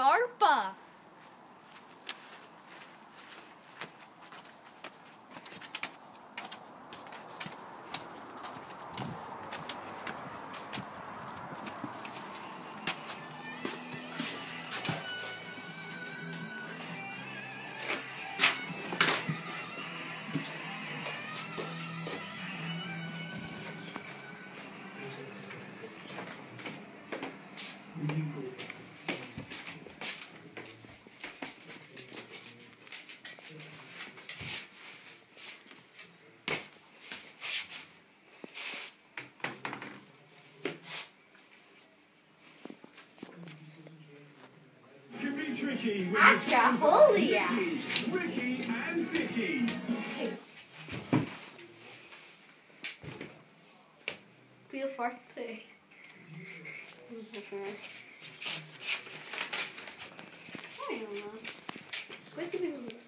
Scarpa. can be tricky with Acá, the Julia. Ricky, Ricky and Dicky. Feel forte. I don't know. Wait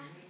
Sweetia.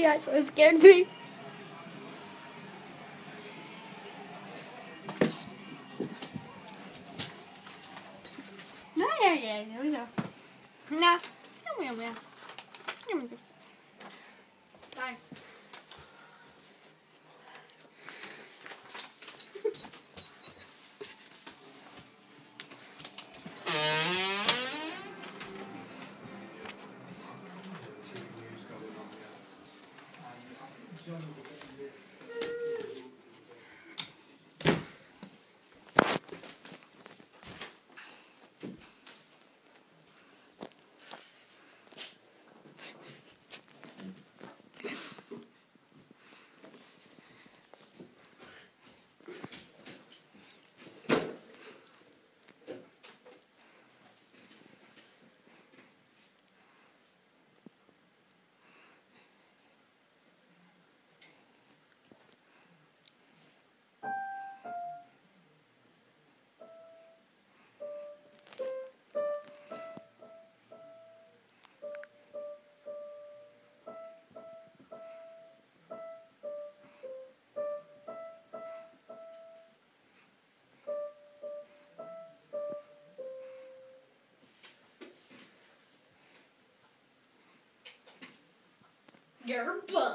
She actually scared me. No, yeah, yeah, yeah, yeah. No, no, no, no. No, no, no. Bye. Gerba.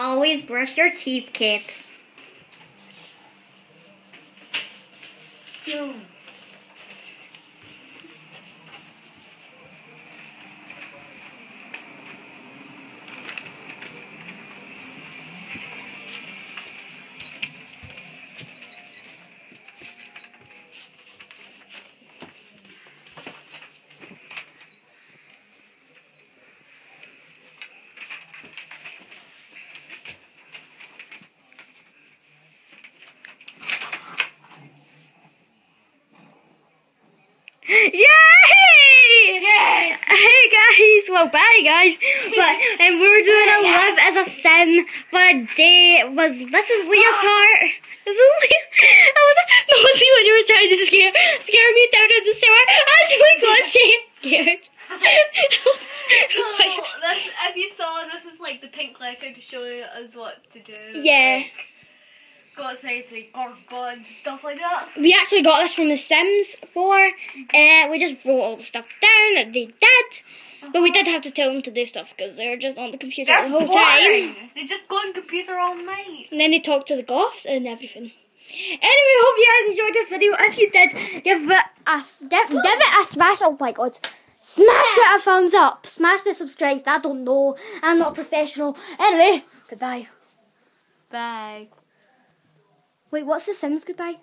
Always brush your teeth, kids. Yay! Yes. Hey guys, well bye guys, but and we were doing a live as a sim, but day was this is Leah's oh. part. This is Leah. I was mostly when you were trying to scare scare me down in the shower. I actually oh, got scared. It was- it So, oh, this, if you saw, this is like the pink letter to show us what to do. Yeah. Like, go outside, like and stuff like that. we actually got this from The Sims 4. Uh, we just wrote all the stuff down that they did. But we did have to tell them to do stuff because they were just on the computer They're the whole time. boring. They just go on computer all night. And then they talk to the goths and everything. Anyway, hope you guys enjoyed this video. If you did, give it a give, give it a smash. Oh my god. Smash it a thumbs up. Smash the subscribe. I don't know. I'm not professional. Anyway, goodbye. Bye. Wait, what's the Sims goodbye?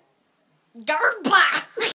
Gerba.